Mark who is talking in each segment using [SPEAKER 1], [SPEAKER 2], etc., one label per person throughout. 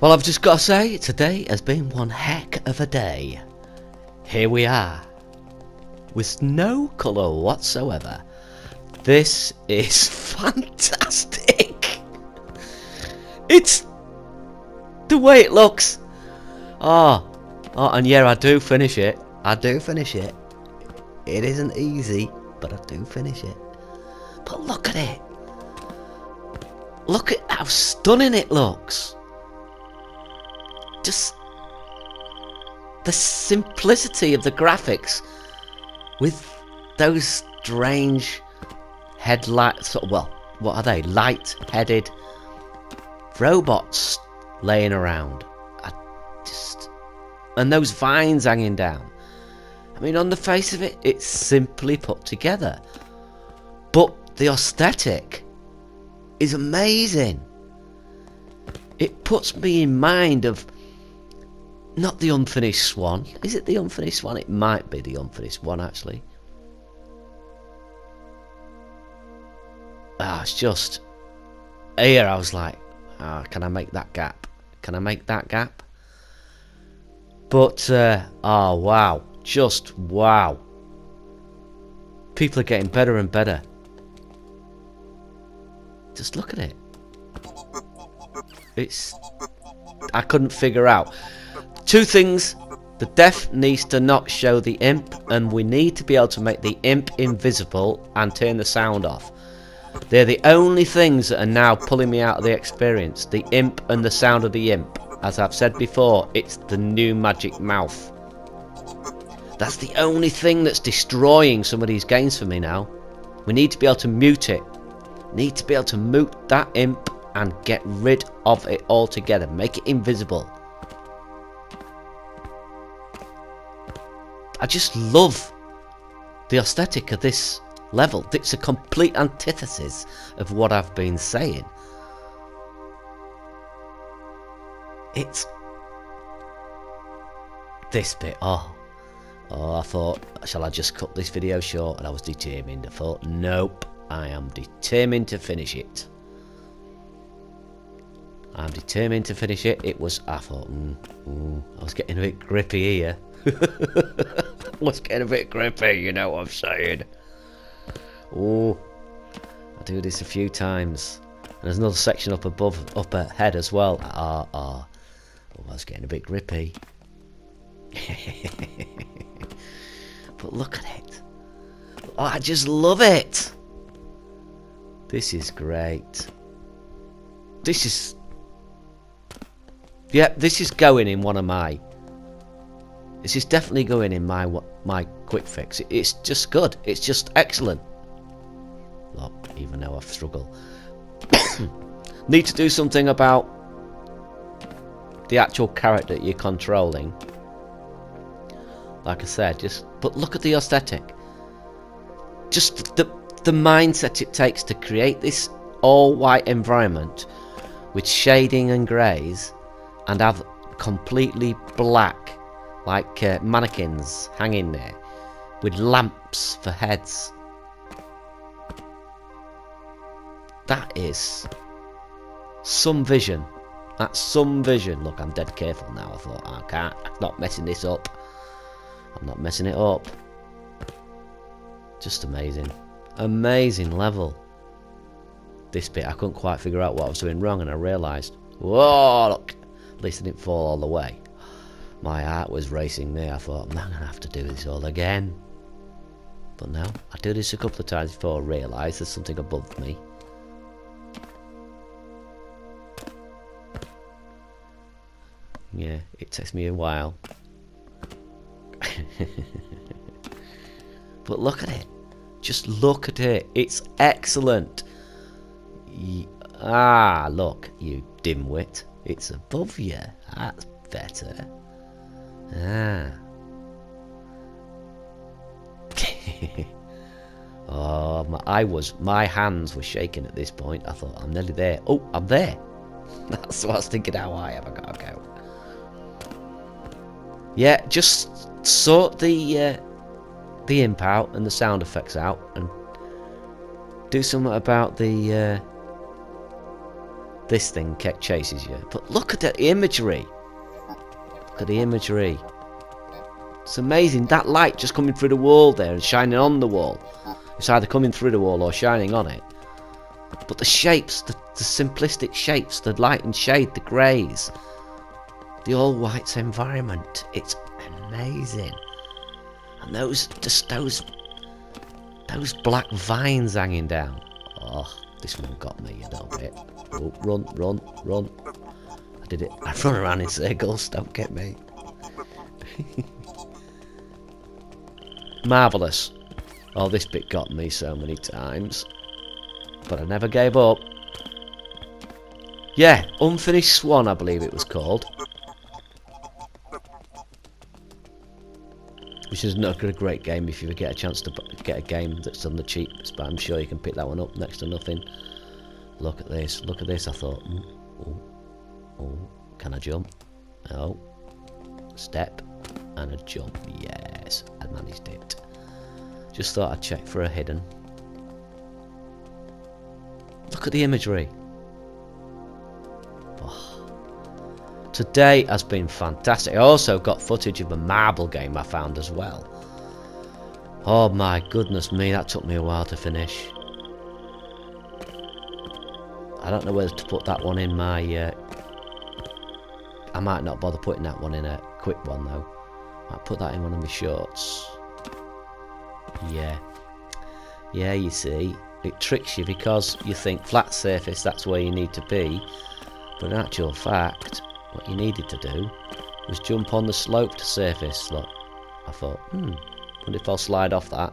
[SPEAKER 1] Well, I've just got to say, today has been one heck of a day. Here we are, with no colour whatsoever. This is fantastic. It's the way it looks. Oh, oh, and yeah, I do finish it. I do finish it. It isn't easy, but I do finish it. But look at it. Look at how stunning it looks. Just the simplicity of the graphics with those strange headlights. Well, what are they? Light-headed robots laying around. I just and those vines hanging down. I mean, on the face of it, it's simply put together. But the aesthetic is amazing. It puts me in mind of not the unfinished swan. Is it the unfinished swan? It might be the unfinished one, actually. Ah, it's just here. I was like, ah, can I make that gap? Can I make that gap? But uh, oh wow, just wow. People are getting better and better. Just look at it. It's I couldn't figure out two things. The deaf needs to not show the imp, and we need to be able to make the imp invisible and turn the sound off. They're the only things that are now pulling me out of the experience. The imp and the sound of the imp. As I've said before, it's the new magic mouth. That's the only thing that's destroying some of these games for me now. We need to be able to mute it. Need to be able to mute that imp and get rid of it altogether. Make it invisible. I just love the aesthetic of this level. It's a complete antithesis of what I've been saying. It's this bit. Oh, oh! I thought, shall I just cut this video short? And I was determined. I thought, nope. I am determined to finish it. I'm determined to finish it. It was. I thought, mm, mm, I was getting a bit grippy here. Was getting a bit grippy. You know what I'm saying? Oh, I do this a few times. And there's another section up above, up ahead as well. Ah, ah. Oh, was getting a bit grippy. but look at it. Oh, I just love it. This is great. This is... Yeah, this is going in one of my... This is definitely going in my my quick fix. It's just good. It's just excellent. Look, even though I've struggled. Need to do something about the actual character you're controlling. Like I said, just but look at the aesthetic. Just the the mindset it takes to create this all white environment with shading and greys and have completely black like uh, mannequins hanging there with lamps for heads. That is some vision. That's some vision. Look I'm dead careful now I thought. I can't I'm not messing this up. I'm not messing it up. Just amazing. Amazing level. This bit, I couldn't quite figure out what I was doing wrong and I realised, whoa, look, at least I didn't fall all the way. My heart was racing there. I thought, I'm not going to have to do this all again. But no, I do this a couple of times before I realise there's something above me. Yeah, it takes me a while. but look at it. Just look at it. It's excellent. Y ah, look, you dimwit. It's above you. That's better. Ah. oh, my, I was, my hands were shaking at this point. I thought, I'm nearly there. Oh, I'm there. That's what I was thinking how high have I got to go. Yeah, just sort the uh, the imp out and the sound effects out and do something about the uh, this thing chases you. But look at the imagery. Look at the imagery. It's amazing. That light just coming through the wall there and shining on the wall. It's either coming through the wall or shining on it. But the shapes, the, the simplistic shapes, the light and shade, the greys, the all whites environment. It's amazing. And those, just those, those black vines hanging down. Oh, this one got me a little bit. Oh, run, run, run. Did it. I've run around in circles, don't get me. Marvellous. Oh, this bit got me so many times. But I never gave up. Yeah, Unfinished Swan, I believe it was called. Which is not a great game if you get a chance to get a game that's on the cheapest, but I'm sure you can pick that one up next to nothing. Look at this, look at this, I thought, mm, oh, oh, can I jump? Oh, step, and a jump, yes, I managed it. Just thought I'd check for a hidden. Look at the imagery. Today has been fantastic. I also got footage of a marble game I found as well. Oh my goodness me, that took me a while to finish. I don't know whether to put that one in my... Uh, I might not bother putting that one in a quick one though. I'll put that in one of my shorts. Yeah. Yeah, you see, it tricks you because you think flat surface, that's where you need to be. But in actual fact, what you needed to do was jump on the sloped surface. Look, I thought, hmm, what if I'll slide off that?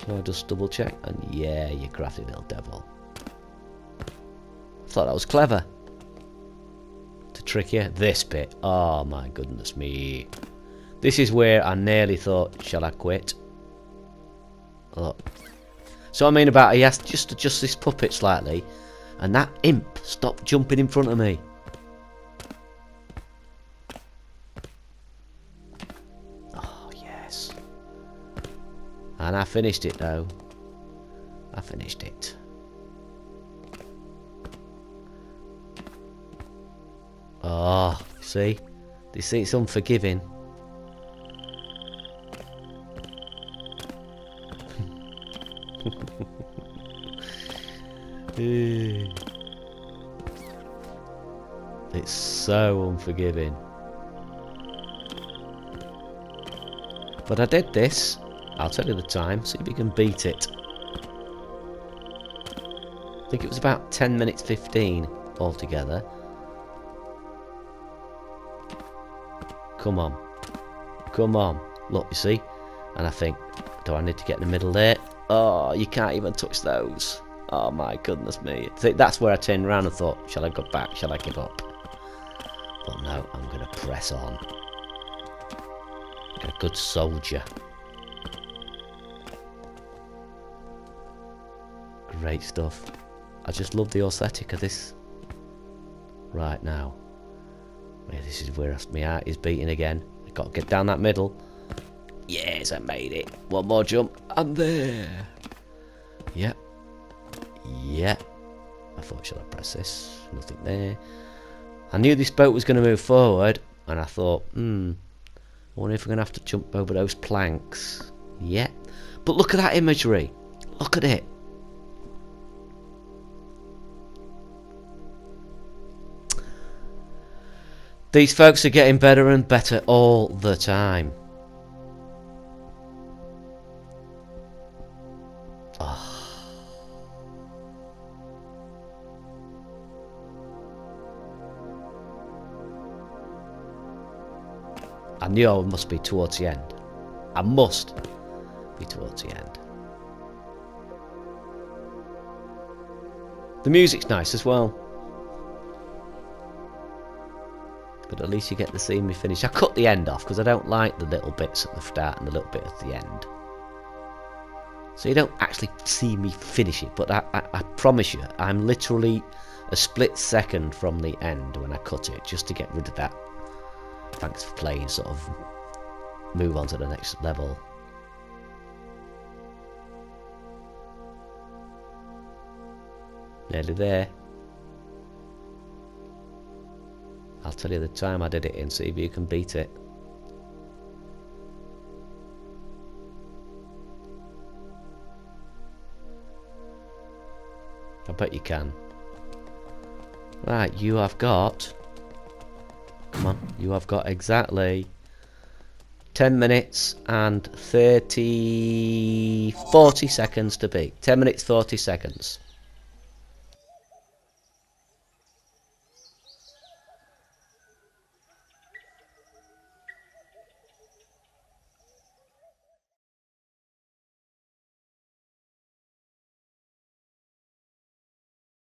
[SPEAKER 1] Can I just double check? And yeah, you crafty little devil. I thought that was clever. To trick you. This bit. Oh my goodness me. This is where I nearly thought, shall I quit? Look. So I mean about he has just adjust this puppet slightly and that imp stopped jumping in front of me. Oh yes. And I finished it though. I finished it. Oh, see? See it's unforgiving. Eh. it's so unforgiving. But I did this. I'll tell you the time, see if you can beat it. I think it was about 10 minutes 15 altogether. Come on. Come on. Look, you see? And I think, do I need to get in the middle there? Oh, you can't even touch those. Oh my goodness me. That's where I turned around and thought, shall I go back? Shall I give up? But no, I'm going to press on. Like a good soldier. Great stuff. I just love the aesthetic of this right now. Yeah, this is where my heart is beating again. i got to get down that middle. Yes, I made it. One more jump. I'm there. Yep. Yep. I thought, should I press this? Nothing there. I knew this boat was going to move forward, and I thought, hmm, I wonder if we're going to have to jump over those planks. Yeah. But look at that imagery. Look at it. These folks are getting better and better all the time. Oh. I knew I must be towards the end. I must be towards the end. The music's nice as well. But at least you get to see me finish. I cut the end off because I don't like the little bits at the start and the little bit at the end. So you don't actually see me finish it, but I, I, I promise you, I'm literally a split second from the end when I cut it, just to get rid of that. Thanks for playing, sort of move on to the next level. Nearly there. I'll tell you the time I did it in, see if you can beat it. I bet you can. Right, you have got... Come on, you have got exactly 10 minutes and 30... 40 seconds to beat. 10 minutes, 40 seconds.